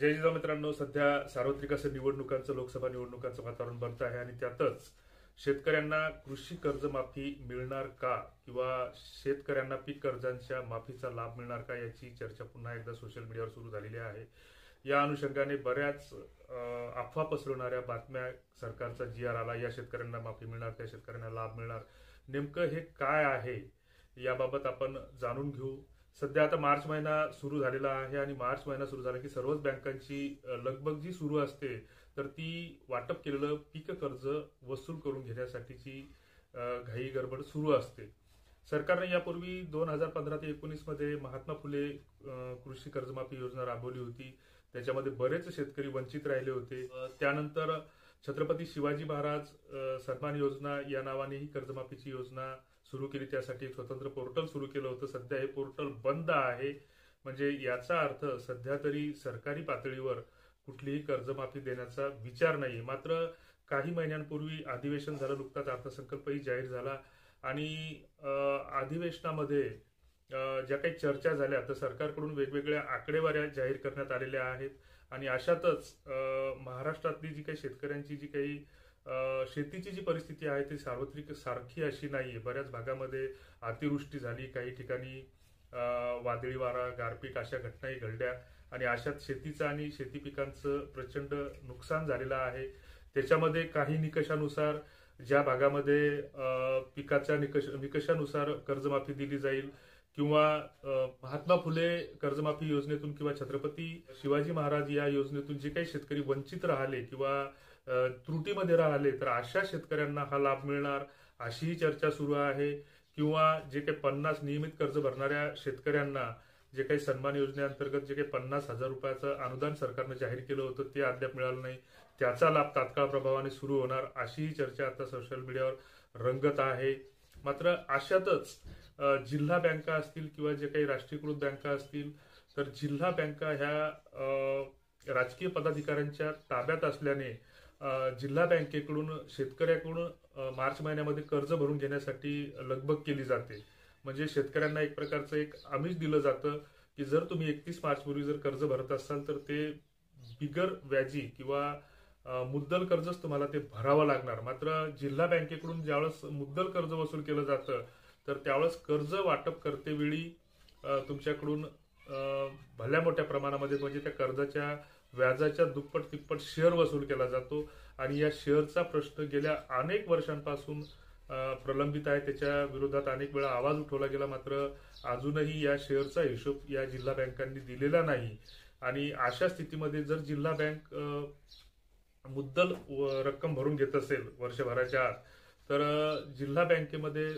जय जिजाऊ मित्रांनो सध्या सार्वत्रिक असं निवडणुकांचं लोकसभा निवडणुकांचं वातावरण बनत आहे आणि त्यातच शेतकऱ्यांना कृषी कर्जमाफी मिळणार का किंवा शेतकऱ्यांना पीक कर्जांच्या माफीचा लाभ मिळणार का याची चर्चा पुन्हा एकदा सोशल मीडियावर सुरू झालेली आहे. या अनुषंगाने बऱ्याच अफवा पसरवणाऱ्या बातम्या सरकारचा जी आर आला या शेतकऱ्यांना माफी मिळणार त्या शेतकऱ्यांना लाभ मिळणार. नेमकं हे काय आहे याबाबत आपण जाणून घेऊ. सध्या आता मार्च महिना सुरू झालेला आहे आणि मार्च महिना सुरू झाला की सर्वच बँकांची लगबग जी सुरू असते तर ती वाटप केलेलं पीक कर्ज वसूल करून घेण्यासाठीची घाई गडबड सुरू असते. सरकारने यापूर्वी दोन हजार पंधरा ते एकोणीसमध्ये महात्मा फुले कृषी कर्जमाफी योजना राबवली होती. त्याच्यामध्ये बरेच शेतकरी वंचित राहिले होते. त्यानंतर छत्रपती शिवाजी महाराज सन्मान योजना या नावाने ही कर्जमाफीची योजना सुरू केली त्यासाठी एक स्वतंत्र पोर्टल सुरू केलं होतं. सध्या हे पोर्टल बंद आहे. म्हणजे याचा अर्थ सध्या तरी सरकारी पातळीवर कुठलीही कर्जमाफी देण्याचा विचार नाही मात्र काही महिन्यांपूर्वी अधिवेशन झालं नुकताच अर्थसंकल्पही जाहीर झाला. आणि अधिवेशनामध्ये ज्या काही चर्चा झाल्या तर सरकारकडून वेगवेगळ्या आकडेवाऱ्या जाहीर करण्यात आलेल्या आहेत. आणि अशातच महाराष्ट्रातली जी काही शेतकऱ्यांची जी काही शेतीची जी परिस्थिती आहे ती सार्वत्रिक सारखी अशी नाहीये. बऱ्याच भागामध्ये अतिवृष्टी झाली काही ठिकाणी वादळी वारा गारपीट अशा घटनाही घडल्या आणि अशात शेतीचं आणि शेती पिकांचं प्रचंड नुकसान झालेलं आहे. त्याच्यामध्ये काही निकषानुसार ज्या भागामध्ये पिकाच्या निकष निकषानुसार कर्जमाफी दिली जाईल किंवा महात्मा फुले कर्जमाफी योजनेतून किंवा छत्रपती शिवाजी महाराज या योजनेतून जे काही शेतकरी वंचित राहिले किंवा त्रुटीमध्ये राहिले तर अशा शेतकऱ्यांना हा लाभ मिळणार अशीही चर्चा सुरू आहे. किंवा जे काही पन्नास नियमित कर्ज भरणाऱ्या शेतकऱ्यांना जे काही सन्मान योजनेअंतर्गत जे काही पन्नास हजार रुपयाचं अनुदान सरकारनं जाहीर केलं होतं ते अद्याप मिळालं नाही. त्याचा लाभ तात्काळ प्रभावाने सुरू होणार अशीही चर्चा आता सोशल मीडियावर रंगत आहे. मात्र अशातच जिल्हा बँका असतील किंवा जे काही राष्ट्रीयकृत बँका असतील तर जिल्हा बँका ह्या राजकीय पदाधिकाऱ्यांच्या ताब्यात असल्याने जिल्हा बँकेकडून शेतकऱ्याकडून मार्च महिन्यामध्ये कर्ज भरून घेण्यासाठी लगबग केली जाते. म्हणजे शेतकऱ्यांना एक प्रकारचं एक आमिष दिलं जातं की जर तुम्ही एकतीस मार्चपूर्वी जर कर्ज भरत असाल तर ते बिगर व्याजी किंवा मुद्दल कर्जच तुम्हाला ते भरावं लागणार. मात्र जिल्हा बँकेकडून ज्यावेळेस मुद्दल कर्ज वसूल केलं जातं तर त्यावेळेस कर्ज वाटप करतेवेळी तुमच्याकडून भल्या मोठ्या प्रमाणामध्ये म्हणजे त्या कर्जाच्या व्याजाच्या दुप्पट तिप्पट शेअर वसूल केला जातो. आणि या शेअरचा प्रश्न गेल्या अनेक वर्षांपासून प्रलंबित आहे. त्याच्या विरोधात अनेक वेळा आवाज उठवला गेला. मात्र अजूनही या शेअरचा हिशोब या जिल्हा बँकांनी दिलेला नाही. आणि अशा स्थितीमध्ये जर जिल्हा बँक मुद्दल रक्कम भरून घेत असेल वर्षभराच्या आत तर जिल्हा बँकेमध्ये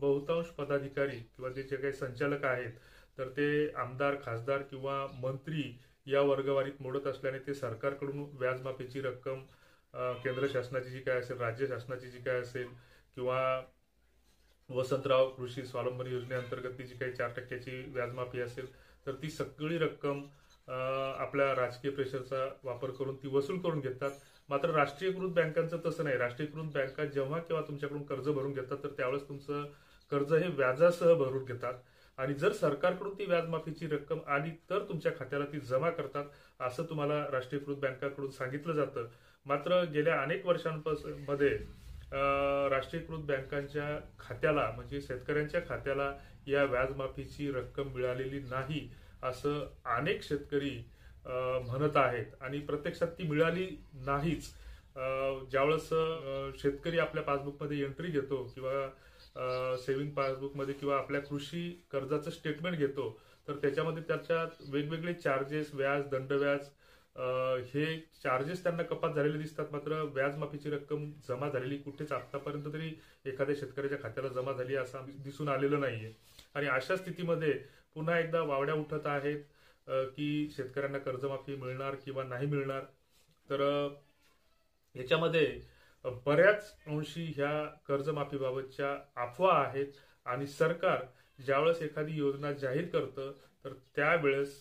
बहुतांश पदाधिकारी किंवा ते जे काही संचालक आहेत तर ते आमदार खासदार किंवा मंत्री या वर्गवारीत मोडत असल्याने ते सरकारकडून व्याजमाफीची रक्कम केंद्र शासनाची जी काय असेल राज्य शासनाची जी काय असेल किंवा वसंतराव कृषी स्वावलंबन योजनेअंतर्गत ती जी काही चार टक्क्याची व्याजमाफी असेल तर ती सगळी रक्कम आपल्या राजकीय प्रेशरचा वापर करून ती वसूल करून घेतात. मात्र राष्ट्रीयकृत बँकांचं तसं नाही. राष्ट्रीयकृत बँका जेव्हा केव्हा तुमच्याकडून कर्ज भरून घेतात तर त्यावेळेस तुमचं कर्ज हे व्याजासह भरून घेतात. आणि जर सरकारकडून ती व्याजमाफीची रक्कम आली तर तुमच्या खात्याला ती जमा करतात असं तुम्हाला राष्ट्रीयकृत बँकाकडून सांगितलं जातं. मात्र गेल्या अनेक वर्षांमध्ये राष्ट्रीयकृत बँकांच्या खात्याला म्हणजे शेतकऱ्यांच्या खात्याला या व्याजमाफीची रक्कम मिळालेली नाही असं अनेक शेतकरी म्हणत आहेत. आणि प्रत्यक्षात ती मिळाली नाहीच. ज्यावेळेस शेतकरी आपल्या पासबुकमध्ये एंट्री घेतो किंवा सेव्हिंग पासबुकमध्ये किंवा आपल्या कृषी कर्जाचं स्टेटमेंट घेतो तर त्याच्यामध्ये त्याच्यात वेगवेगळे चार्जेस व्याज दंडव्याज हे चार्जेस त्यांना कपात झालेले दिसतात मात्र व्याजमाफीची रक्कम जमा झालेली कुठेच आतापर्यंत तरी एखाद्या शेतकऱ्याच्या खात्याला जमा झाली असं दिसून आलेलं नाहीये. आणि अशा स्थितीमध्ये पुन्हा एकदा वावड्या उठत आहेत की शेतकऱ्यांना कर्जमाफी मिळणार किंवा नाही मिळणार. तर याच्यामध्ये बऱ्याच अंशी ह्या कर्जमाफीबाबतच्या अफवा आहेत आणि सरकार ज्यावेळेस एखादी योजना जाहीर करतं तर त्यावेळेस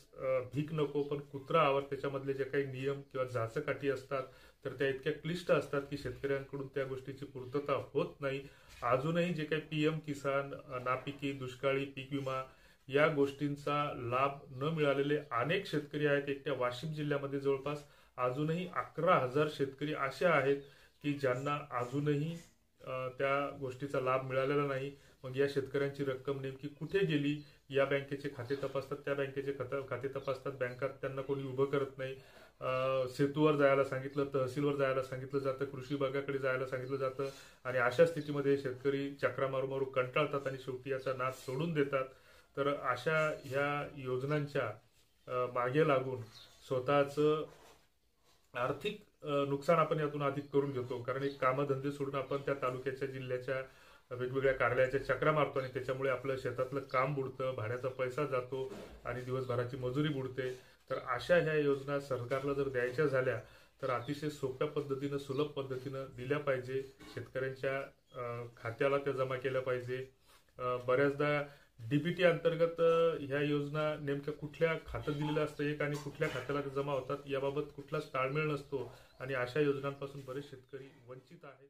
भीक नको पण कुत्रा आवर त्याच्यामधले जे काही नियम किंवा जाचकाठी असतात तर त्या इतक्या क्लिष्ट असतात की शेतकऱ्यांकडून त्या गोष्टीची पूर्तता होत नाही. अजूनही जे काही पीएम किसान नापिकी दुष्काळी पीक विमा या गोष्टींचा लाभ न मिळालेले अनेक शेतकरी आहेत. एकट्या वाशिम जिल्ह्यामध्ये जवळपास अजूनही अकरा हजार शेतकरी असे आहेत. की ज्यांना अजूनही त्या गोष्टीचा लाभ मिळालेला नाही मग या शेतकऱ्यांची रक्कम नेमकी कुठे गेली? या बँकेचे खाते तपासतात त्या बँकेचे खाते खाते तपासतात बँकात त्यांना कोणी उभं करत नाही. सेतूवर जायला सांगितलं तहसीलवर जायला सांगितलं जातं कृषी विभागाकडे जायला सांगितलं जातं आणि अशा स्थितीमध्ये शेतकरी चक्रा मारू मारू कंटाळतात आणि शेवटी याचा नाद सोडून देतात. तर अशा ह्या योजनांच्या मागे लागून स्वतःचं आर्थिक नुकसान आपण यातून अधिक करून घेतो. कारण एक कामधंदे सोडून आपण त्या तालुक्याच्या जिल्ह्याच्या वेगवेगळ्या कार्यालयाच्या चक्रा मारतो आणि त्याच्यामुळे आपलं शेतातलं काम बुडतं भाड्याचा पैसा जातो आणि दिवसभराची मजुरी बुडते. तर अशा ह्या योजना सरकारला जर द्यायच्या झाल्या तर अतिशय सोप्या पद्धतीनं सुलभ पद्धतीनं दिल्या पाहिजे. शेतकऱ्यांच्या खात्याला त्या जमा केल्या पाहिजे. बऱ्याचदा डीबीटी अंतर्गत ह्या योजना नेमक्या कुठल्या खात्यात दिलेलं असतं एक आणि कुठल्या खात्याला ते जमा होतात याबाबत कुठलाच ताळमेळ नसतो. आणि अशा योजनांपासून बरेच शेतकरी वंचित आहेत.